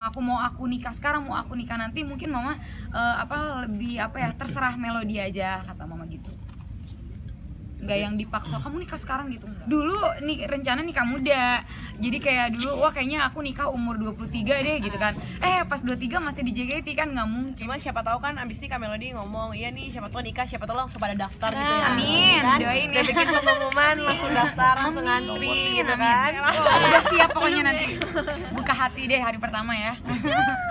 aku mau aku nikah sekarang mau aku nikah nanti mungkin mama eh, apa lebih apa ya terserah melodi aja kata mama gitu. Nggak yang dipaksa kamu nikah sekarang gitu dulu nih rencana nikah muda jadi kayak dulu wah kayaknya aku nikah umur 23 deh gitu kan eh pas 23 masih di JKT kan nggak mungkin Cuma siapa tahu kan abis nikah Melody ngomong Iya nih siapa tahu nikah siapa tahu langsung pada daftar gitu ya amin. kan? Doain ya. Bikin pengumuman langsung daftar langsung ngantri gitu Amin. kan Oh, udah siap pokoknya nanti buka hati deh hari pertama ya